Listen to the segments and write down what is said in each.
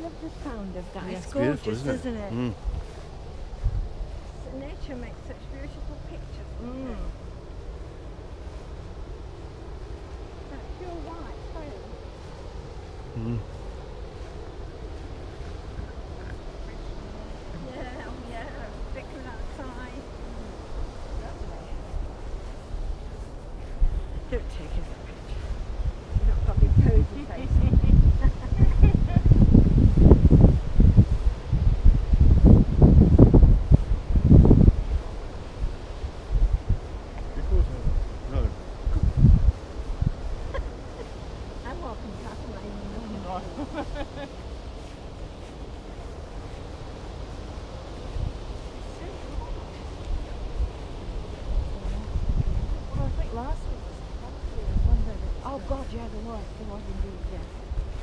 love the sound of that. Yeah, it's it's gorgeous, isn't it? isn't it? Mm. Nature makes such beautiful pictures. Mm. That pure white too. Mm. Yeah, oh yeah, picking outside. Don't take us Oh God, yeah, there was, there was indeed, yeah.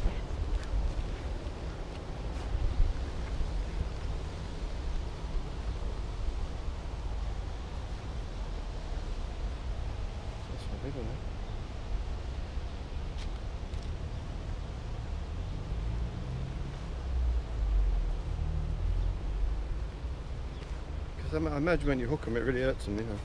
Yes. That's not big, isn't it? Because I imagine when you hook them, it really hurts them, you know.